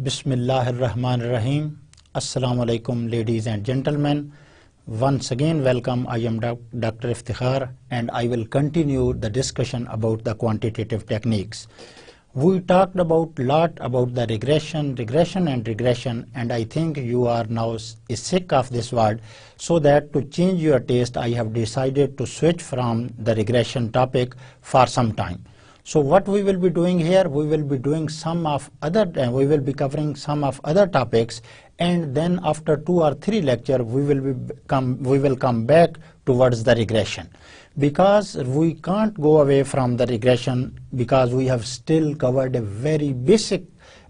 Bismillahirrahmanirrahim. Assalamu alaikum ladies and gentlemen. Once again welcome. I am Dr. Iftikhar and I will continue the discussion about the quantitative techniques. We talked about lot about the regression, regression and regression and I think you are now sick of this word so that to change your taste I have decided to switch from the regression topic for some time. So what we will be doing here, we will be doing some of other, uh, we will be covering some of other topics. And then after two or three lecture we will be come, we will come back towards the regression. Because we can't go away from the regression because we have still covered a very basic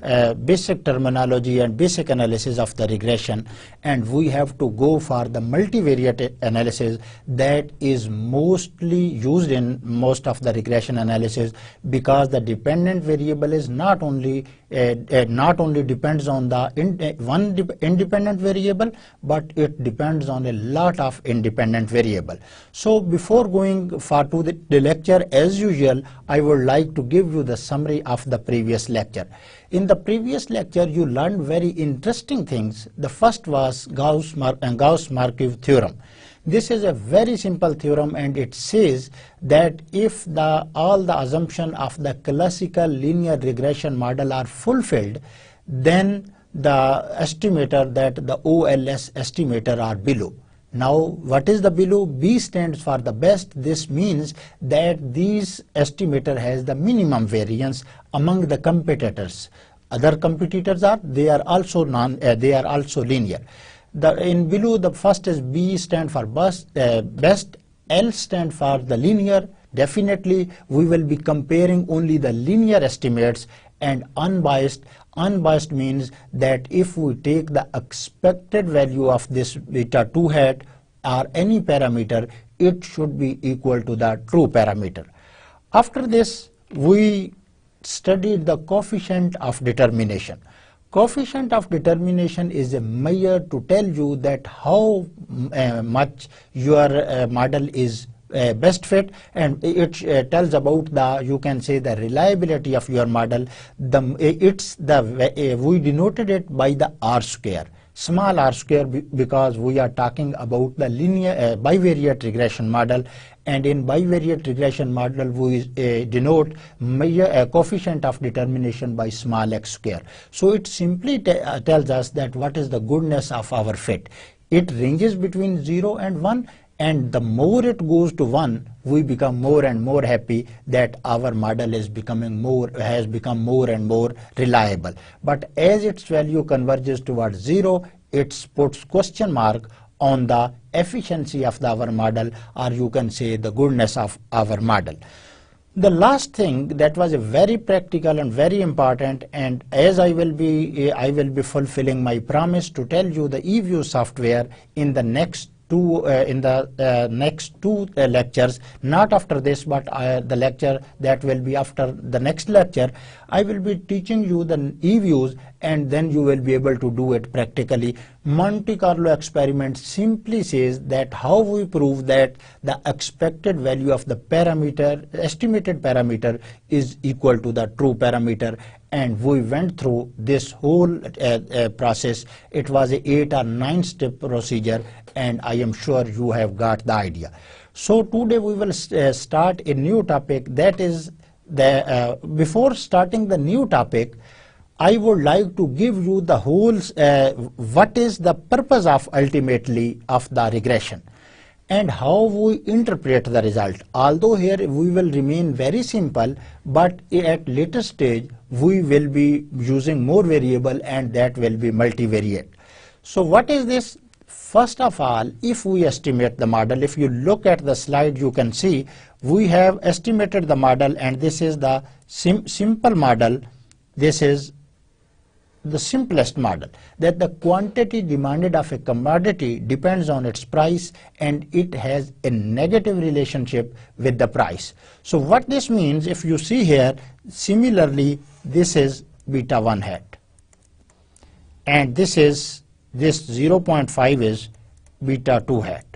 uh, basic terminology and basic analysis of the regression and we have to go for the multivariate analysis that is mostly used in most of the regression analysis because the dependent variable is not only uh, uh, not only depends on the in, uh, one independent variable but it depends on a lot of independent variable. So before going far to the, the lecture as usual I would like to give you the summary of the previous lecture in the previous lecture, you learned very interesting things. The first was Gauss-Markov uh, theorem. This is a very simple theorem and it says that if the, all the assumptions of the classical linear regression model are fulfilled, then the estimator that the OLS estimator are BLUE. Now, what is the BLUE? B stands for the best. This means that this estimator has the minimum variance among the competitors. Other competitors are, they are also non, uh, they are also linear. The, in BLUE, the first is B stand for best, uh, best, L stand for the linear. Definitely, we will be comparing only the linear estimates and unbiased Unbiased means that if we take the expected value of this beta 2 hat or any parameter, it should be equal to the true parameter. After this, we studied the coefficient of determination. Coefficient of determination is a measure to tell you that how uh, much your uh, model is uh, best fit and it uh, tells about the you can say the reliability of your model. The it's the uh, we denoted it by the r square. Small r square because we are talking about the linear uh, bivariate regression model. And in bivariate regression model we uh, denote uh, coefficient of determination by small x square. So it simply tells us that what is the goodness of our fit. It ranges between 0 and 1 and the more it goes to 1 we become more and more happy that our model is becoming more has become more and more reliable. But as its value converges towards 0 it puts question mark on the efficiency of the, our model or you can say the goodness of our model. The last thing that was very practical and very important and as I will be I will be fulfilling my promise to tell you the eView software in the next two uh, in the uh, next two uh, lectures not after this but the lecture that will be after the next lecture I will be teaching you the e-views and then you will be able to do it practically. Monte Carlo experiment simply says that how we prove that the expected value of the parameter estimated parameter is equal to the true parameter and we went through this whole uh, uh, process. It was a eight or nine step procedure and I am sure you have got the idea. So today we will uh, start a new topic that is the, uh, before starting the new topic, I would like to give you the whole, uh, what is the purpose of ultimately of the regression and how we interpret the result. Although here we will remain very simple, but at later stage we will be using more variable and that will be multivariate. So what is this? First of all, if we estimate the model, if you look at the slide, you can see we have estimated the model and this is the sim simple model. This is the simplest model that the quantity demanded of a commodity depends on its price and it has a negative relationship with the price. So what this means if you see here similarly this is beta 1 hat. And this is this 0.5 is beta 2 hat.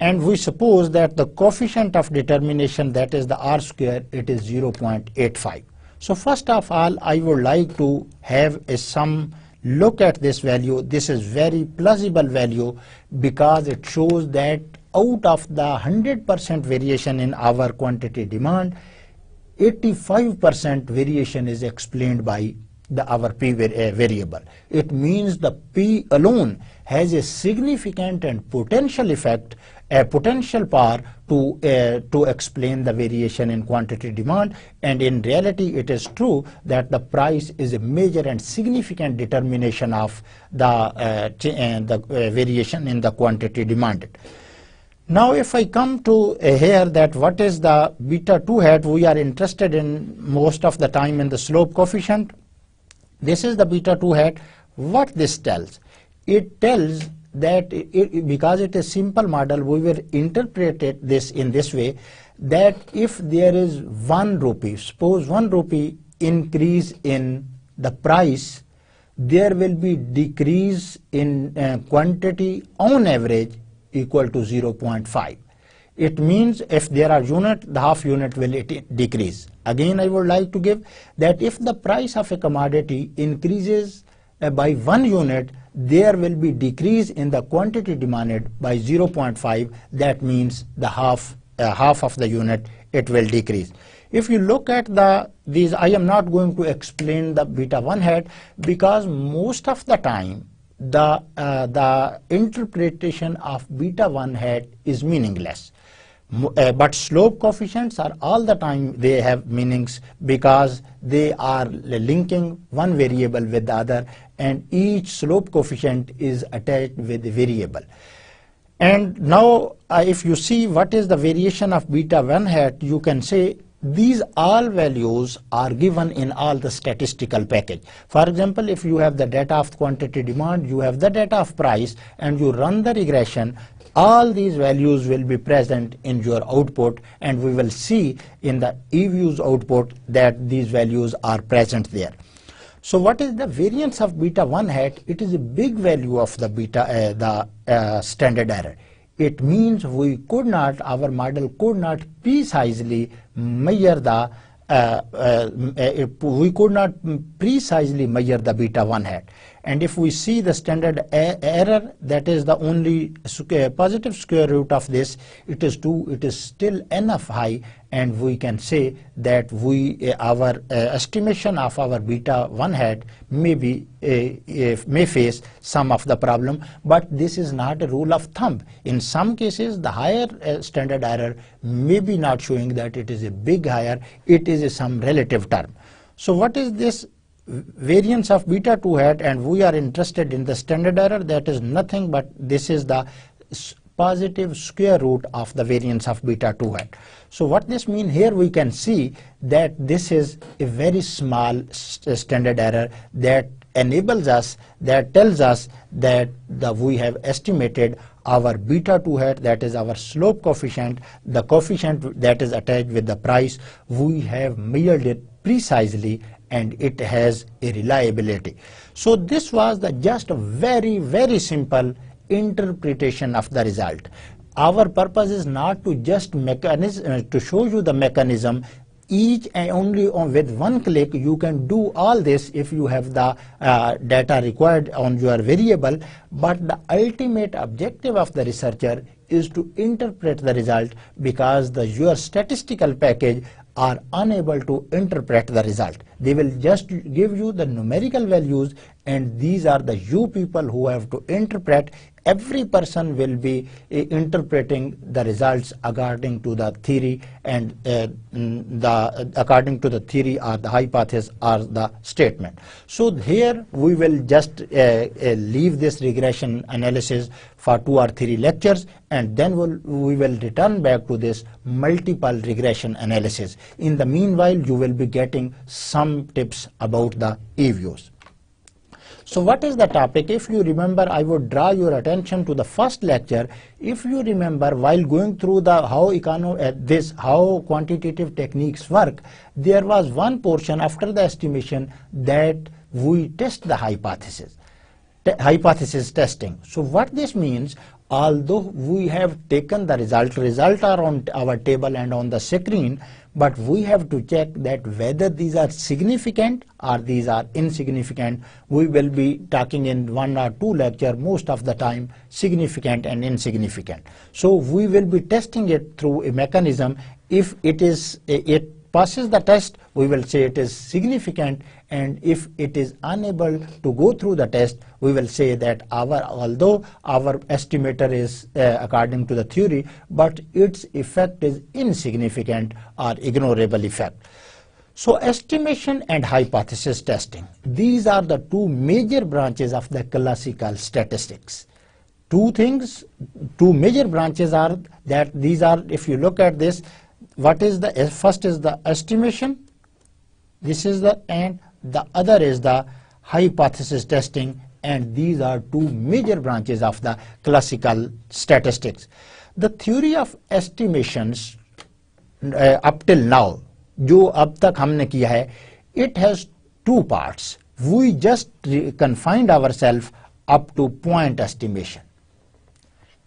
And we suppose that the coefficient of determination that is the r square it is 0.85 So first of all, I would like to have a some look at this value. This is very plausible value because it shows that out of the 100% variation in our quantity demand, 85% variation is explained by the our p uh, variable. It means the p alone has a significant and potential effect, a potential power to uh, to explain the variation in quantity demand. And in reality, it is true that the price is a major and significant determination of the uh the uh, variation in the quantity demanded. Now if I come to here that what is the beta 2 hat, we are interested in most of the time in the slope coefficient. This is the beta 2 hat. What this tells? It tells that it, because it is simple model, we will interpret it this in this way that if there is one rupee, suppose one rupee increase in the price, there will be decrease in uh, quantity on average equal to 0.5. It means if there are unit, the half unit will decrease. Again, I would like to give that if the price of a commodity increases uh, by one unit, there will be decrease in the quantity demanded by 0.5. That means the half, uh, half of the unit, it will decrease. If you look at the these, I am not going to explain the beta 1 hat because most of the time the, uh, the interpretation of beta 1 hat is meaningless. Uh, but slope coefficients are all the time they have meanings because they are linking one variable with the other and each slope coefficient is attached with a variable. And now uh, if you see what is the variation of beta 1 hat you can say these all values are given in all the statistical package. For example, if you have the data of quantity demand, you have the data of price, and you run the regression, all these values will be present in your output, and we will see in the eViews output that these values are present there. So what is the variance of beta 1 hat? It is a big value of the beta, uh, the uh, standard error it means we could not, our model could not precisely measure the, uh, uh, uh we could not precisely measure the beta 1 hat. And if we see the standard error, that is the only square, positive square root of this, it is 2, it is still enough high and we can say that we uh, our uh, estimation of our beta 1 hat may be uh, may face some of the problem. But this is not a rule of thumb. In some cases the higher standard error may be not showing that it is a big higher it is some relative term. So what is this variance of beta 2 hat and we are interested in the standard error that is nothing but this is the positive square root of the variance of beta 2 hat. So what this means here we can see that this is a very small st standard error that enables us, that tells us that the, we have estimated our beta 2 hat, that is our slope coefficient, the coefficient that is attached with the price, we have measured it precisely and it has a reliability. So this was the just a very, very simple interpretation of the result. Our purpose is not to just mechanism, uh, to show you the mechanism each and only on with one click you can do all this if you have the uh, data required on your variable but the ultimate objective of the researcher is to interpret the result because the your statistical package are unable to interpret the result. They will just give you the numerical values and these are the you people who have to interpret every person will be uh, interpreting the results according to the theory and uh, the according to the theory or the hypothesis or the statement. So here we will just uh, leave this regression analysis for two or three lectures and then we'll, we will return back to this multiple regression analysis. In the meanwhile, you will be getting some tips about the eViews. So what is the topic? If you remember, I would draw your attention to the first lecture. If you remember, while going through the how econo uh, this how quantitative techniques work, there was one portion after the estimation that we test the hypothesis hypothesis testing. So what this means, although we have taken the result, result are on our table and on the screen, but we have to check that whether these are significant or these are insignificant. We will be talking in one or two lecture most of the time significant and insignificant. So we will be testing it through a mechanism if it is it passes the test, we will say it is significant and if it is unable to go through the test, we will say that our although our estimator is uh, according to the theory, but its effect is insignificant or ignorable effect. So estimation and hypothesis testing, these are the two major branches of the classical statistics. Two things, two major branches are that these are, if you look at this, what is the first is the estimation this is the and the other is the hypothesis testing and these are two major branches of the classical statistics the theory of estimations uh, up till now जो अब तक हमने किया है it has two parts we just confined ourselves up to point estimation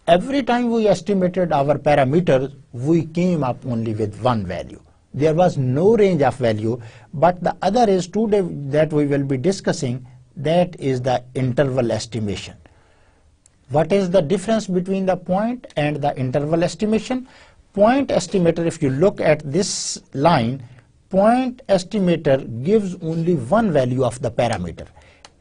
every time we estimated our parameters, we came up only with one value. There was no range of value, but the other is today that we will be discussing, that is the interval estimation. What is the difference between the point and the interval estimation? Point estimator, if you look at this line, point estimator gives only one value of the parameter.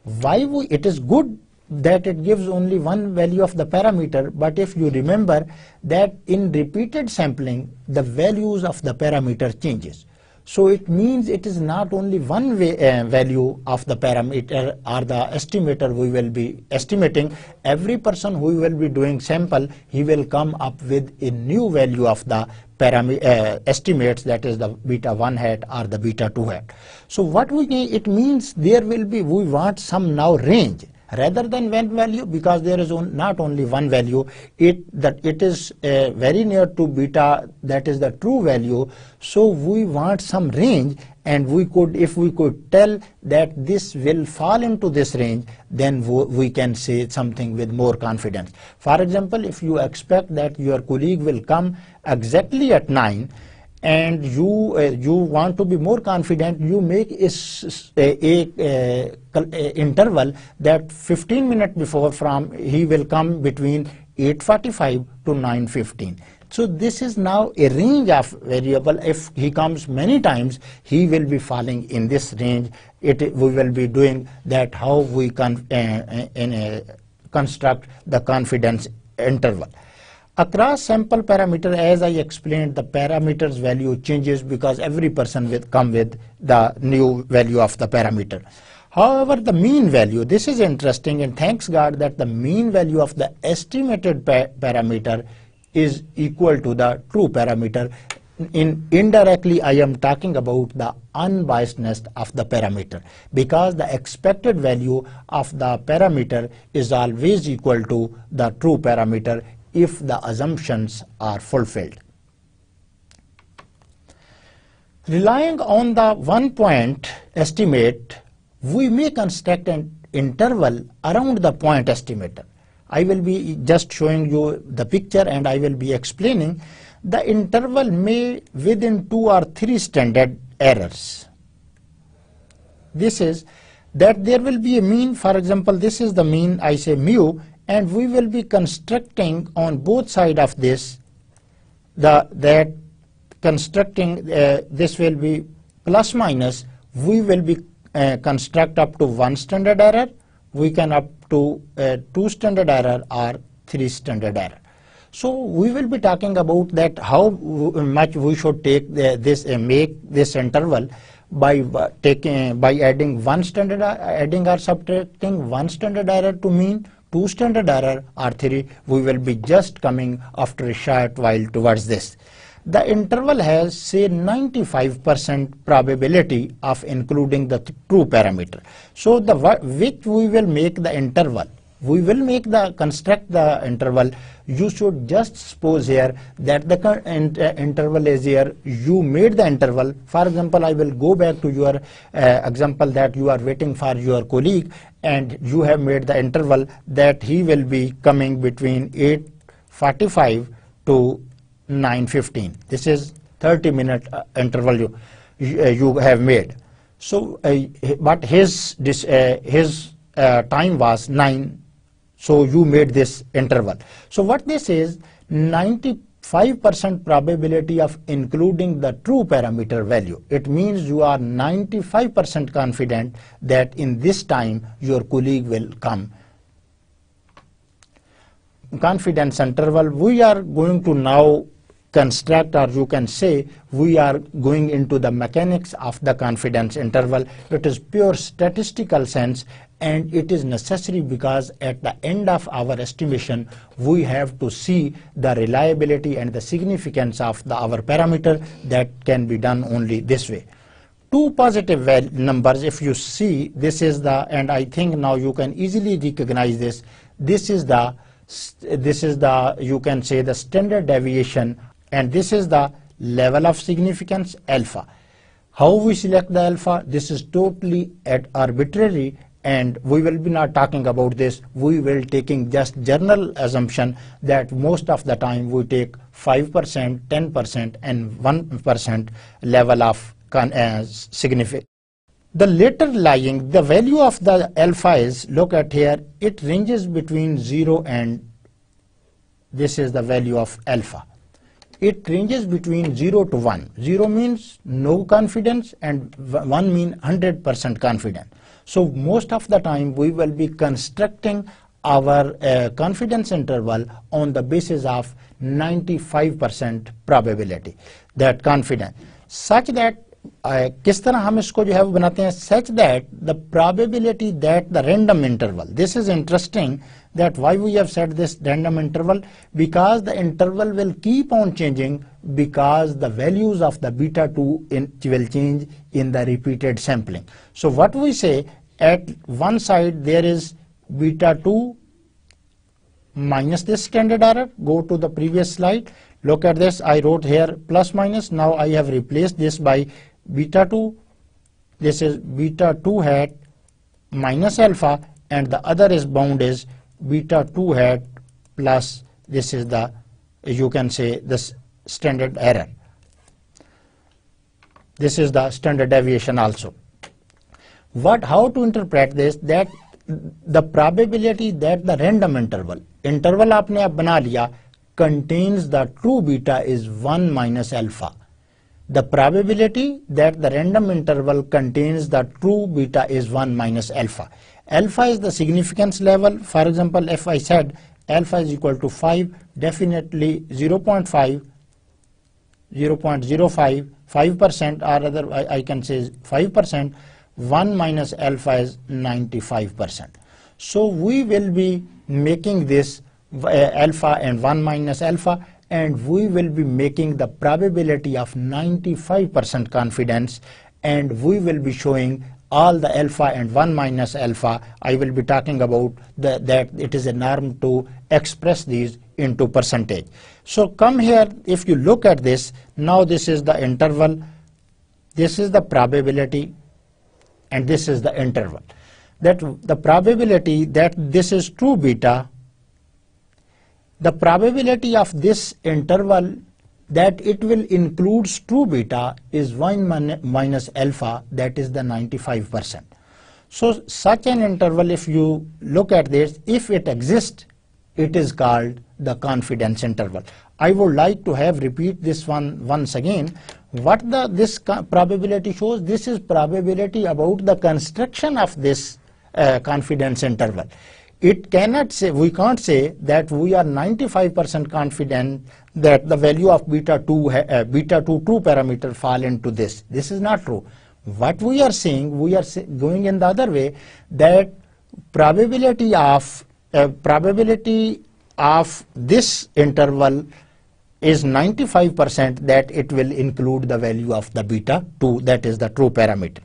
Why we, it is good that it gives only one value of the parameter but if you remember that in repeated sampling the values of the parameter changes. So it means it is not only one uh, value of the parameter or the estimator we will be estimating. Every person who will be doing sample he will come up with a new value of the uh, estimates that is the beta 1 hat or the beta 2 hat. So what we it means there will be we want some now range rather than one value because there is on, not only one value it that it is uh, very near to beta that is the true value. So we want some range and we could if we could tell that this will fall into this range then we can say something with more confidence. For example if you expect that your colleague will come exactly at 9 and you uh, you want to be more confident you make a, a, a, a, interval that 15 minutes before from he will come between 845 to 915 so this is now a range of variable. If he comes many times he will be falling in this range. It we will be doing that how we can uh, uh, construct the confidence interval Across sample parameter, as I explained, the parameters value changes because every person will come with the new value of the parameter. However, the mean value, this is interesting and thanks God that the mean value of the estimated pa parameter is equal to the true parameter. In indirectly, I am talking about the unbiasedness of the parameter because the expected value of the parameter is always equal to the true parameter if the assumptions are fulfilled. Relying on the one point estimate, we may construct an interval around the point estimator. I will be just showing you the picture and I will be explaining the interval may within two or three standard errors. This is that there will be a mean, for example, this is the mean, I say mu, and we will be constructing on both side of this the that constructing uh, this will be plus minus. We will be uh, construct up to one standard error. We can up to uh, two standard error or three standard error. So we will be talking about that how much we should take the, this uh, make this interval by uh, taking by adding one standard uh, adding or subtracting one standard error to mean two standard error or three, we will be just coming after a short while towards this. The interval has say 95% probability of including the true parameter. So the which we will make the interval we will make the construct the interval. You should just suppose here that the uh, interval is here. You made the interval. For example i will go back to your uh, example that you are waiting for your colleague and you have made the interval that he will be coming between 8:45 to 9:15 this is 30 minute uh, interval you uh, you have made. So uh, but his this uh, his time was 9 so you made this interval. So what this is 95% probability of including the true parameter value. It means you are 95% confident that in this time your colleague will come. Confidence interval, we are going to now construct or you can say we are going into the mechanics of the confidence interval. It is pure statistical sense and it is necessary because at the end of our estimation we have to see the reliability and the significance of the, our parameter that can be done only this way. Two positive numbers if you see this is the and i think now you can easily recognize this. This is the this is the you can say the standard deviation and this is the level of significance alpha. How we select the alpha? This is totally at arbitrary and we will be not talking about this. We will taking just general assumption that most of the time we take 5% 10% and 1% level of uh, significance. The later lying the value of the alpha is look at here it ranges between 0 and this is the value of alpha. It ranges between 0 to 1 0 means no confidence and 1 mean 100% confidence so most of the time we will be constructing our uh, confidence interval on the basis of 95% probability that confidence such that uh, किस तरह हम इसको जो है वो बनाते हैं such that the probability that the random interval this is interesting that why we have set this random interval because the interval will keep on changing because the values of the beta 2 in, will change in the repeated sampling so what we say at one side there is beta 2 minus this standard error go to the previous slide. Look at this. I wrote here plus minus. Now I have replaced this by beta 2 this is beta 2 hat minus alpha and the other is bound is beta 2 hat plus this is the you can say this standard error this is the standard deviation also what how to interpret this that the probability that the random interval interval आपने अब बना लिया contains the true beta is 1 minus alpha the probability that the random interval contains the true beta is 1 minus alpha alpha is the significance level for example if I said alpha is equal to 5 definitely 0 0.5 0 0.05 5% or rather I, I can say 5% 1 minus alpha is 95%. So we will be making this uh, alpha and 1 minus alpha and we will be making the probability of 95% confidence and we will be showing all the alpha and 1 minus alpha I will be talking about the, that it is a norm to express these into percentage. So come here if you look at this now this is the interval this is the probability and this is the interval. That the probability that this is true beta, the probability of this interval that it will includes true beta is 1 minus alpha that is the 95%. So such an interval if you look at this if it exists it is called the confidence interval. I would like to have repeat this one once again what the this probability shows this is probability about the construction of this uh, confidence interval. It cannot say we can't say that we are 95% confident that the value of beta 2 uh, beta 2 true parameter fall into this. This is not true. What we are saying we are say, going in the other way that probability of uh, probability of this interval is 95% that it will include the value of the beta 2 that is the true parameter.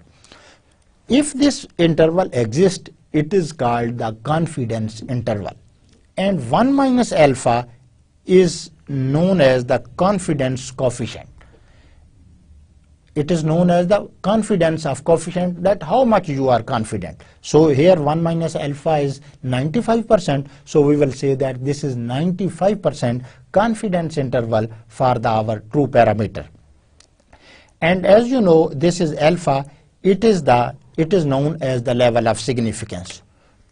If this interval exists it is called the confidence interval. And 1 minus alpha is known as the confidence coefficient. It is known as the confidence of coefficient that how much you are confident. So here 1 minus alpha is 95%. So we will say that this is 95% confidence interval for the, our true parameter. And as you know, this is alpha. It is the it is known as the level of significance.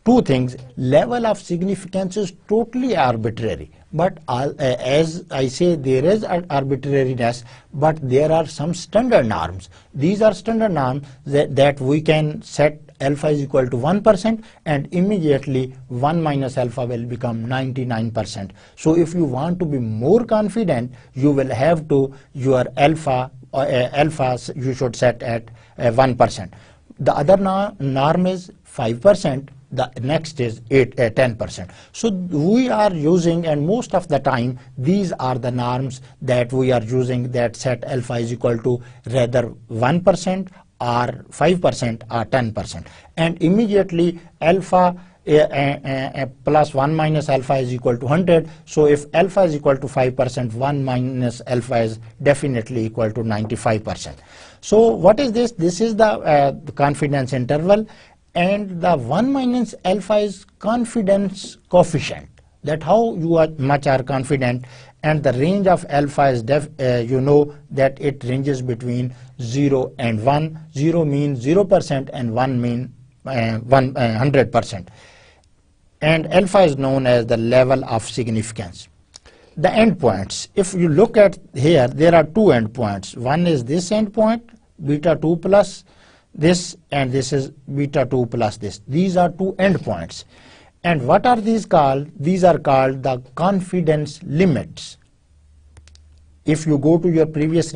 Two things, level of significance is totally arbitrary. But uh, as I say, there is arbitrariness, but there are some standard norms. These are standard norms that, that we can set alpha is equal to 1% and immediately 1 minus alpha will become 99%. So if you want to be more confident, you will have to, your alpha, uh, alpha you should set at uh, 1%. The other norm is 5%, the next is 8, uh, 10%. So we are using, and most of the time, these are the norms that we are using that set alpha is equal to rather 1% or 5% or 10%. And immediately alpha uh, uh, uh, plus 1 minus alpha is equal to 100. So if alpha is equal to 5%, 1 minus alpha is definitely equal to 95%. So what is this? This is the, uh, the confidence interval and the 1 minus alpha is confidence coefficient that how you are much are confident and the range of alpha is def, uh, you know that it ranges between 0 and 1 0 means 0% and 1 mean uh, 1 100% uh, and alpha is known as the level of significance the endpoints. If you look at here, there are two endpoints. One is this endpoint, beta 2 plus this, and this is beta 2 plus this. These are two endpoints. And what are these called? These are called the confidence limits. If you go to your previous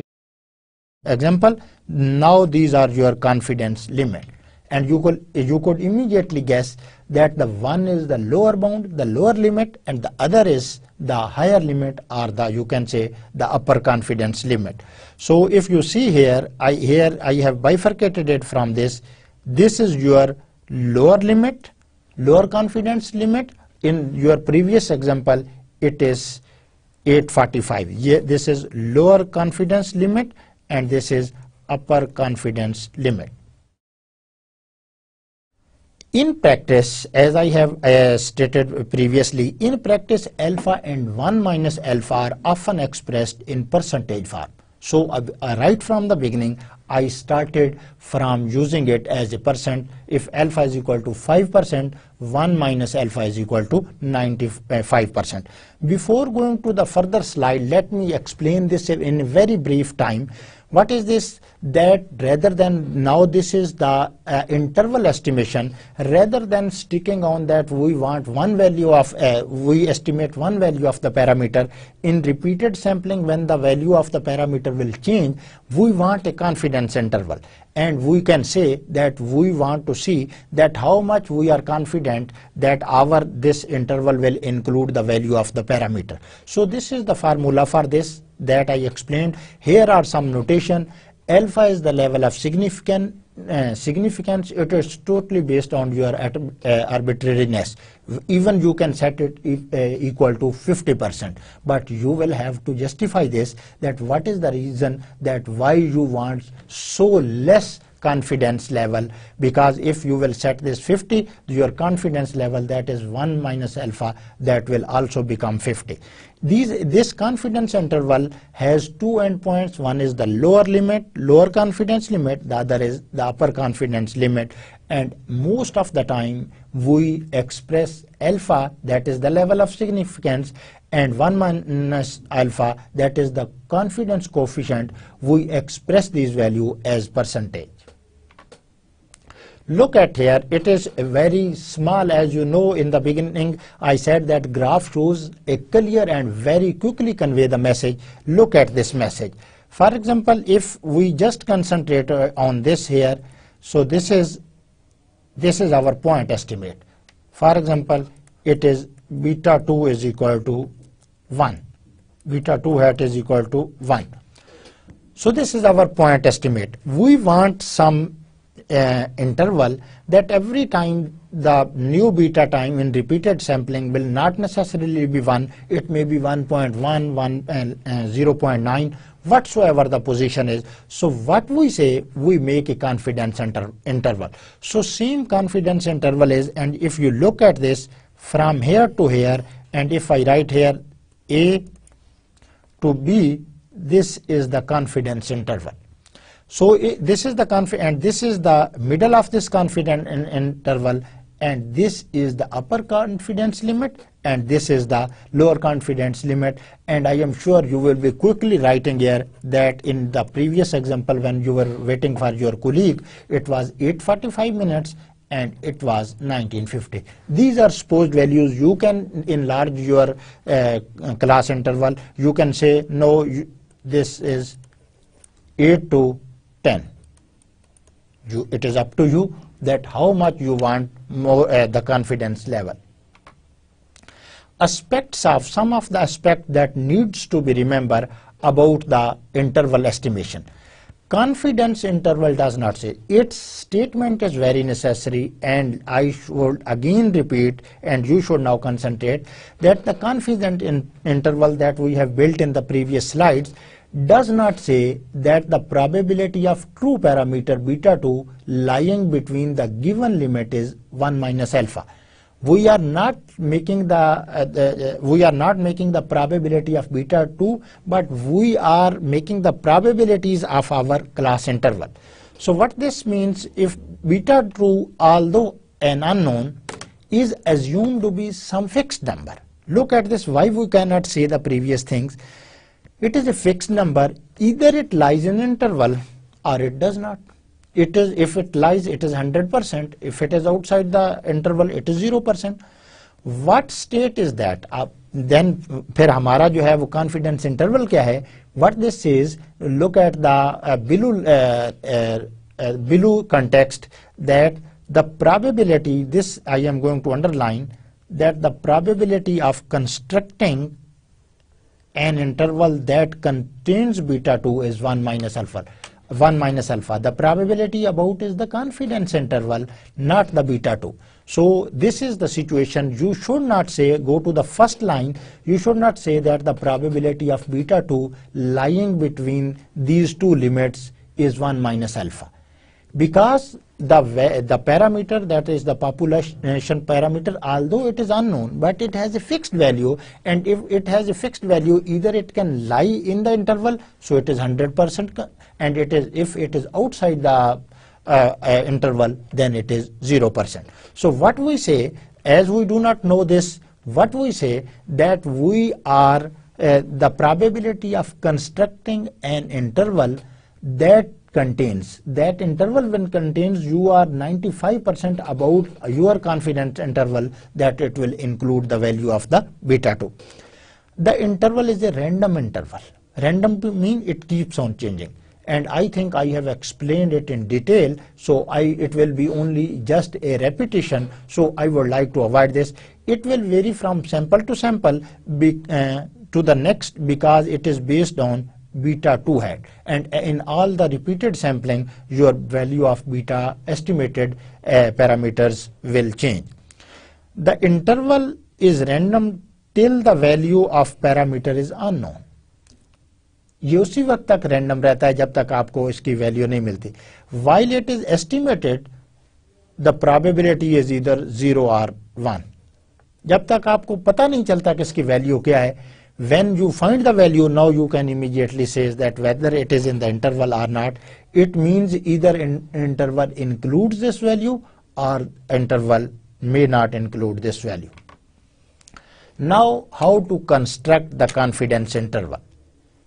example, now these are your confidence limit and you could you could immediately guess that the one is the lower bound the lower limit and the other is the higher limit or the you can say the upper confidence limit so if you see here i here i have bifurcated it from this this is your lower limit lower confidence limit. In your previous example it is 845 yeah, this is lower confidence limit and this is upper confidence limit. In practice, as I have uh, stated previously, in practice alpha and 1 minus alpha are often expressed in percentage form. So uh, right from the beginning, I started from using it as a percent. If alpha is equal to 5%, 1 minus alpha is equal to 95%. Before going to the further slide, let me explain this in a very brief time. What is this? That rather than now this is the uh, interval estimation, rather than sticking on that we want one value of, uh, we estimate one value of the parameter, in repeated sampling when the value of the parameter will change, we want a confidence interval and we can say that we want to see that how much we are confident that our this interval will include the value of the parameter. So this is the formula for this that I explained. Here are some notation. Alpha is the level of significant uh, significance. It is totally based on your uh, arbitrariness. Even you can set it uh, equal to 50%, but you will have to justify this. That what is the reason that why you want so less confidence level because if you will set this 50 your confidence level that is 1 minus alpha that will also become 50 these, this confidence interval has two endpoints. One is the lower limit, lower confidence limit. The other is the upper confidence limit. And most of the time, we express alpha, that is the level of significance, and 1 minus alpha, that is the confidence coefficient. We express these value as percentage. Look at here, it is very small as you know in the beginning I said that graph shows a clear and very quickly convey the message. Look at this message. For example, if we just concentrate uh, on this here, so this is this is our point estimate. For example, it is beta 2 is equal to 1. Beta 2 hat is equal to 1. So this is our point estimate. We want some uh, interval that every time the new beta time in repeated sampling will not necessarily be 1, it may be 1.1, 1, uh, uh 0.9, whatsoever the position is. So what we say, we make a confidence inter interval. So same confidence interval is, and if you look at this from here to here, and if I write here A to B, this is the confidence interval. So this is the and this is the middle of this confidence in interval and this is the upper confidence limit and this is the lower confidence limit and I am sure you will be quickly writing here that in the previous example when you were waiting for your colleague it was 845 minutes and it was 1950. These are supposed values. You can enlarge your uh, class interval. You can say, no, you, this is 8 to 10. You, it is up to you that how much you want more uh, the confidence level. Aspects of some of the aspect that needs to be remembered about the interval estimation. Confidence interval does not say. Its statement is very necessary and I should again repeat and you should now concentrate that the confidence in interval that we have built in the previous slides does not say that the probability of true parameter beta 2 lying between the given limit is 1 minus alpha. We are not making the, uh, the uh, we are not making the probability of beta 2 but we are making the probabilities of our class interval. So what this means if beta 2 although an unknown is assumed to be some fixed number. Look at this. Why we cannot say the previous things it is a fixed number either it lies in interval or it does not it is if it lies it is 100% if it is outside the interval it is 0% what state is that uh, then फिर हमारा जो है वो confidence interval क्या है what this says look at the uh, below uh, uh, uh, below context that the probability this I am going to underline that the probability of constructing an interval that contains beta 2 is 1 minus alpha 1 minus alpha. The probability about is the confidence interval, not the beta 2. So this is the situation. You should not say, go to the first line, you should not say that the probability of beta 2 lying between these two limits is 1 minus alpha. Because the, the parameter that is the population parameter although it is unknown but it has a fixed value and if it has a fixed value either it can lie in the interval so it is 100% and it is if it is outside the uh, uh, interval then it is 0%. So what we say as we do not know this what we say that we are uh, the probability of constructing an interval that contains. That interval when contains you are 95% about your confidence interval that it will include the value of the beta 2. The interval is a random interval. Random to mean it keeps on changing and I think I have explained it in detail so I it will be only just a repetition so I would like to avoid this it will vary from sample to sample be, uh, to the next because it is based on beta 2 hat and in all the repeated sampling your value of beta estimated uh, parameters will change. The interval is random till the value of parameter is unknown. ये उसी वक्त तक random रहता है जब तक आपको इसकी वैल्यू नहीं मिलती while it is estimated the probability is इधर ज़ीरो आर वन जब तक आपको पता नहीं चलता कि इसकी वैल्यू क्या है when you find the value now you can immediately say that whether it is in the interval or not. It means either in interval includes this value or interval may not include this value. Now how to construct the confidence interval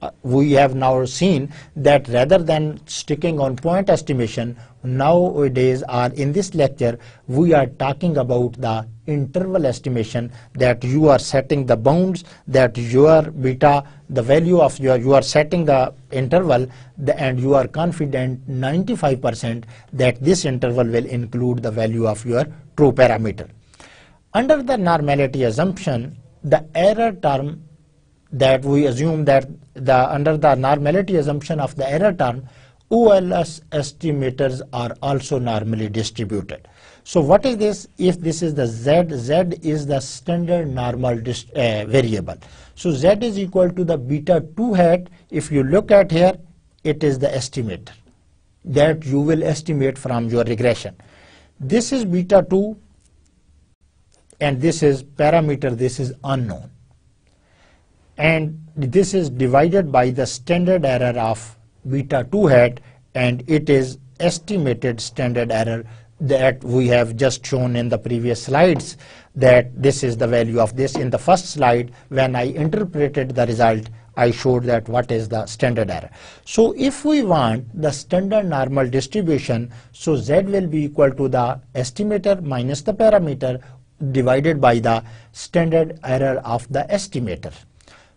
uh, we have now seen that rather than sticking on point estimation nowadays or in this lecture we are talking about the interval estimation that you are setting the bounds that your beta the value of your you are setting the interval the, and you are confident 95% that this interval will include the value of your true parameter. Under the normality assumption the error term that we assume that the under the normality assumption of the error term OLS estimators are also normally distributed. So what is this? If this is the Z, Z is the standard normal uh, variable. So Z is equal to the beta 2 hat. If you look at here, it is the estimator that you will estimate from your regression. This is beta 2 and this is parameter, this is unknown. And this is divided by the standard error of beta 2 hat and it is estimated standard error that we have just shown in the previous slides that this is the value of this. In the first slide, when I interpreted the result, I showed that what is the standard error. So if we want the standard normal distribution, so Z will be equal to the estimator minus the parameter divided by the standard error of the estimator.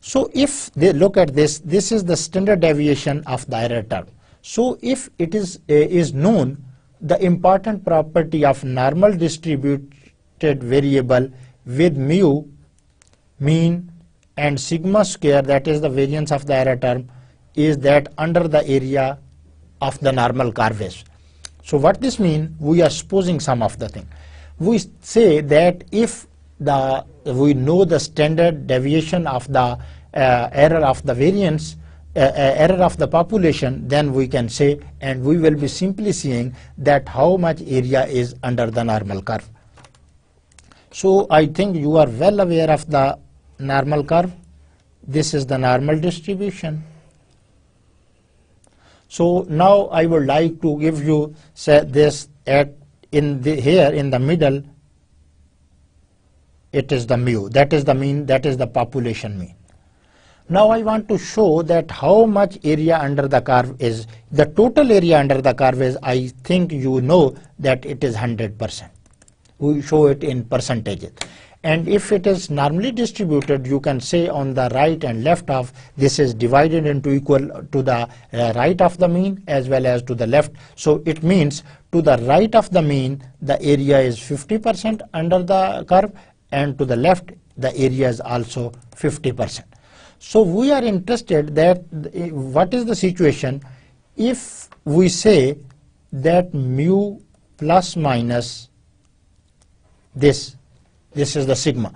So if they look at this, this is the standard deviation of the error term. So if it is, uh, is known the important property of normal distributed variable with mu, mean and sigma square that is the variance of the error term is that under the area of the normal curve is. So what this means, we are supposing some of the thing. We say that if the we know the standard deviation of the uh, error of the variance uh, error of the population, then we can say, and we will be simply seeing that how much area is under the normal curve. So I think you are well aware of the normal curve. This is the normal distribution. So now I would like to give you say this at in the here in the middle it is the mu that is the mean that is the population mean now I want to show that how much area under the curve is, the total area under the curve is, I think you know that it is 100%. We show it in percentages. And if it is normally distributed, you can say on the right and left of this is divided into equal to the uh, right of the mean as well as to the left. So it means to the right of the mean, the area is 50% under the curve and to the left, the area is also 50%. So we are interested that what is the situation if we say that mu plus minus this, this is the sigma.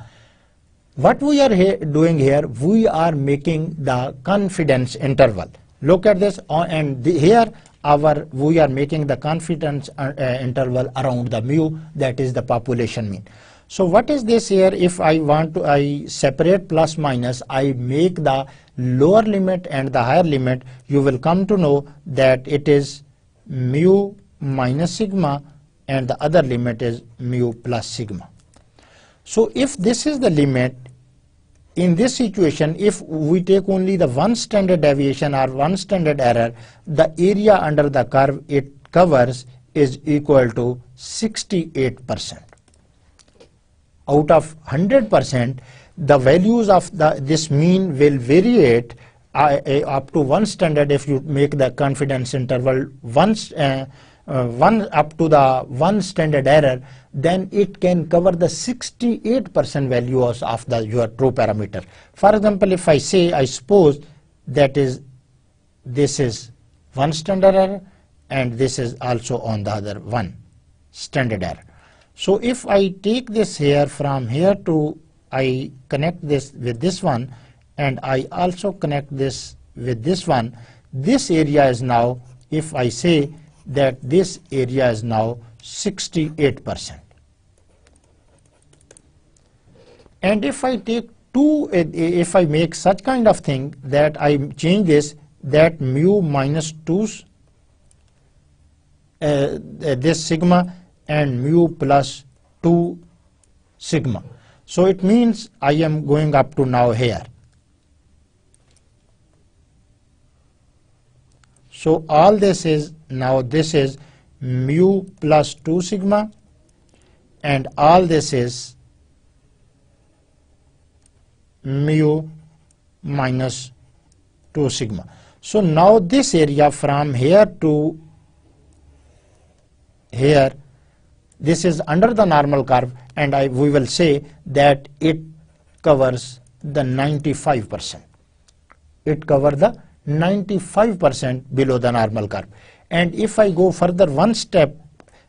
What we are he doing here, we are making the confidence interval. Look at this uh, and the, here our we are making the confidence uh, uh, interval around the mu that is the population mean. So what is this here if I want to I separate plus minus I make the lower limit and the higher limit you will come to know that it is mu minus sigma and the other limit is mu plus sigma. So if this is the limit in this situation if we take only the one standard deviation or one standard error the area under the curve it covers is equal to 68 percent out of 100%, the values of the, this mean will variate uh, uh, up to one standard if you make the confidence interval once uh, uh, one up to the one standard error, then it can cover the 68% values of the your true parameter. For example, if I say I suppose that is this is one standard error and this is also on the other one standard error. So if I take this here from here to I connect this with this one and I also connect this with this one, this area is now, if I say that this area is now 68%. And if I take two, if I make such kind of thing that I change this, that mu minus 2, uh, this sigma and mu plus 2 sigma. So it means I am going up to now here. So all this is now this is mu plus 2 sigma and all this is mu minus 2 sigma. So now this area from here to here this is under the normal curve and I, we will say that it covers the 95%. It covers the 95% below the normal curve. And if I go further one step,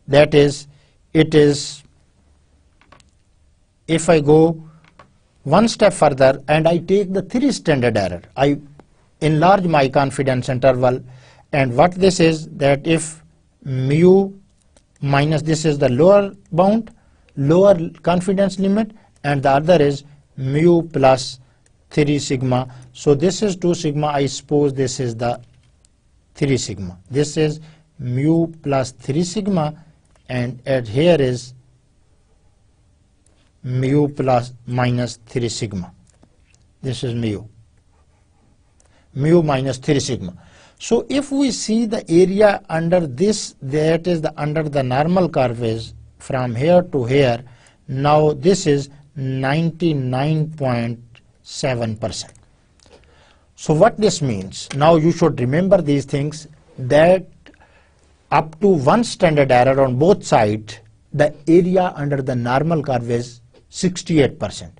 that is, it is, if I go one step further and I take the three standard error, I enlarge my confidence interval and what this is that if mu minus this is the lower bound, lower confidence limit and the other is mu plus 3 sigma. So this is 2 sigma, I suppose this is the 3 sigma. This is mu plus 3 sigma and at here is mu plus minus 3 sigma. This is mu. Mu minus 3 sigma. So if we see the area under this, that is the under the normal curve is from here to here, now this is 99.7%. So what this means, now you should remember these things that up to one standard error on both sides, the area under the normal curve is 68%.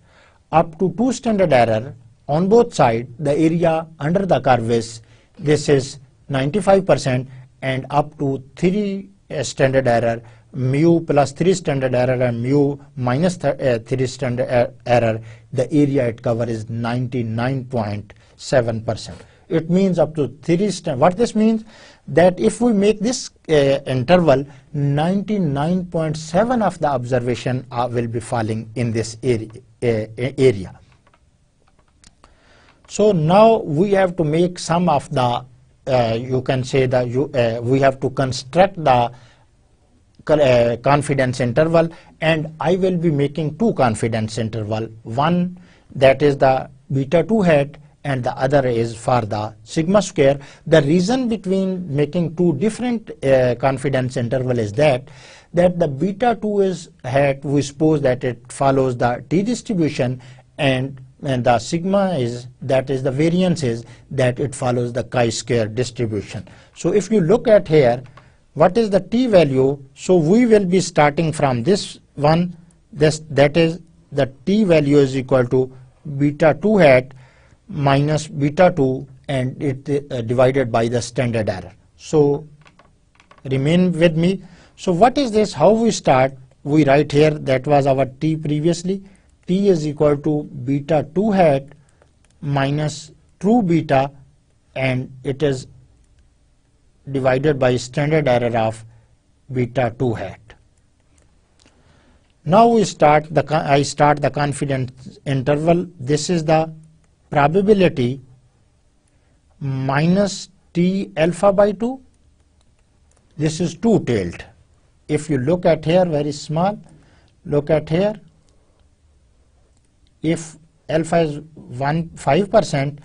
Up to two standard error on both sides, the area under the curve is this is 95% and up to 3 uh, standard error mu plus 3 standard error and mu minus th uh, 3 standard er error. The area it cover is 99.7% it means up to 3 standard what this means? That if we make this uh, interval 99.7 of the observation uh, will be falling in this area, uh, area so now we have to make some of the, uh, you can say that you, uh, we have to construct the uh, confidence interval and I will be making two confidence interval. One that is the beta 2 hat and the other is for the sigma square. The reason between making two different uh, confidence interval is that that the beta 2 is hat we suppose that it follows the t distribution and and the sigma is that is the variance is that it follows the chi-square distribution. So if you look at here, what is the t value? So we will be starting from this one, this that is the t value is equal to beta 2 hat minus beta 2 and it uh, divided by the standard error. So remain with me. So what is this? How we start? We write here that was our t previously t is equal to beta 2 hat minus true beta and it is divided by standard error of beta 2 hat. Now we start the I start the confidence interval. This is the probability minus t alpha by 2. This is two-tailed. If you look at here very small, look at here if alpha is 1 5%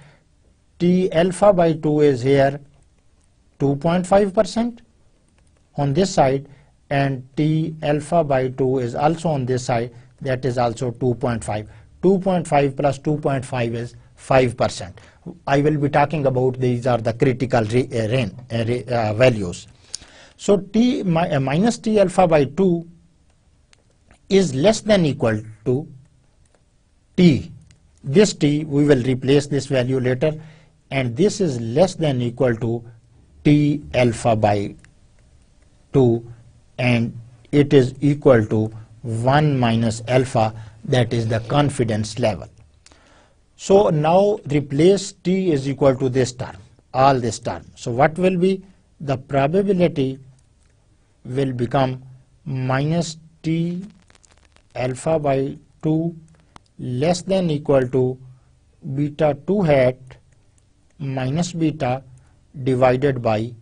T alpha by 2 is here 2.5% on this side and T alpha by 2 is also on this side that is also 2.5 2.5 plus 2.5 is 5% I will be talking about these are the critical re, uh, uh, uh, values. So T mi uh, minus T alpha by 2 is less than equal to t. This t, we will replace this value later and this is less than equal to t alpha by 2 and it is equal to 1 minus alpha that is the confidence level. So now replace t is equal to this term, all this term. So what will be? The probability will become minus t alpha by 2 less than equal to beta 2 hat minus beta divided by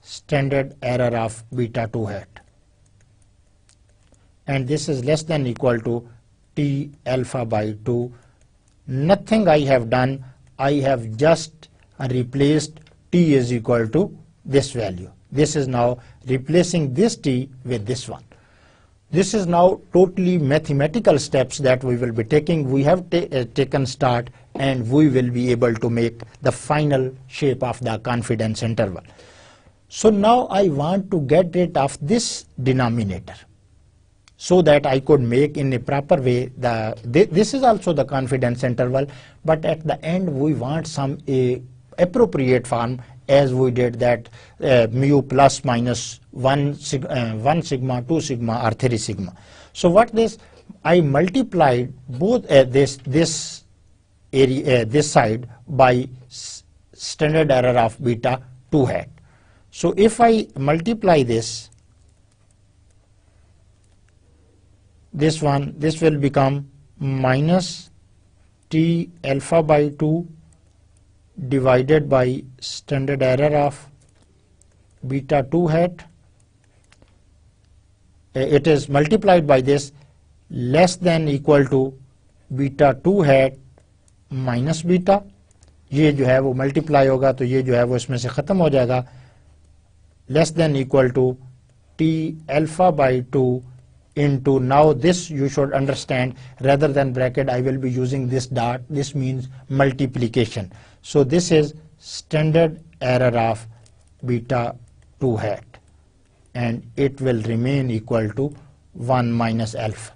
standard error of beta 2 hat. And this is less than equal to t alpha by 2 nothing I have done. I have just replaced t is equal to this value. This is now replacing this t with this one this is now totally mathematical steps that we will be taking. We have ta uh, taken start and we will be able to make the final shape of the confidence interval. So now I want to get rid of this denominator so that I could make in a proper way the th this is also the confidence interval but at the end we want some a appropriate form as we did that uh, mu plus minus 1, sig uh, 1 sigma, 2 sigma or 3 sigma. So what this, I multiplied both uh, this, this area, uh, this side by standard error of beta 2 hat. So if I multiply this, this one, this will become minus t alpha by 2 divided by standard error of beta 2 hat. Uh, it is multiplied by this less than equal to beta 2 hat minus beta ये जो है वो multiply होगा तो ये जो है वो इसमें से ख़त्म हो जाएगा less than equal to T alpha by two into now this you should understand rather than bracket I will be using this dot. This means multiplication. So this is standard error of beta 2 hat. And it will remain equal to 1 minus alpha.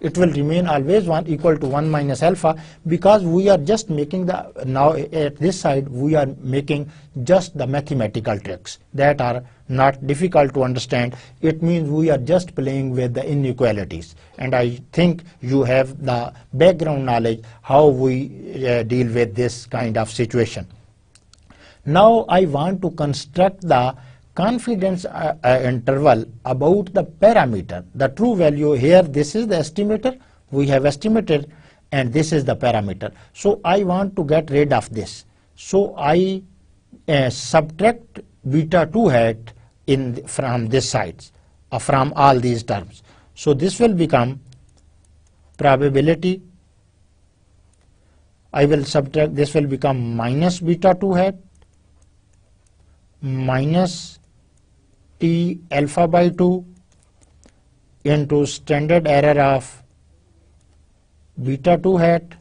It will remain always 1 equal to 1 minus alpha because we are just making the now at this side we are making just the mathematical tricks that are not difficult to understand. It means we are just playing with the inequalities. And i think you have the background knowledge how we uh, deal with this kind of situation. Now i want to construct the confidence uh, uh, interval about the parameter, the true value here, this is the estimator, we have estimated and this is the parameter. So I want to get rid of this. So I uh, subtract beta 2 hat in from this side, uh, from all these terms. So this will become probability, I will subtract, this will become minus beta 2 hat minus T alpha by 2 into standard error of beta 2 hat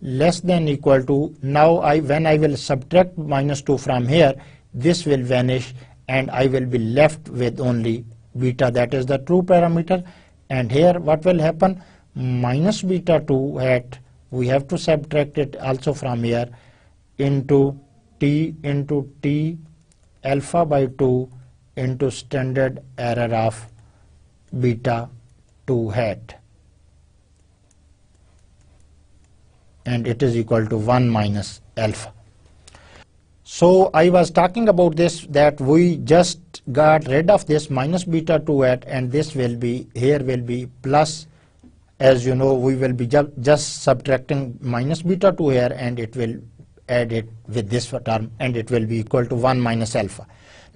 less than equal to now I when I will subtract minus 2 from here this will vanish and I will be left with only beta. That is the true parameter. And here what will happen? Minus beta 2 hat we have to subtract it also from here into t into t alpha by 2 into standard error of beta 2 hat. And it is equal to 1 minus alpha. So I was talking about this that we just got rid of this minus beta 2 hat and this will be here will be plus as you know we will be ju just subtracting minus beta 2 here and it will add it with this term and it will be equal to 1 minus alpha.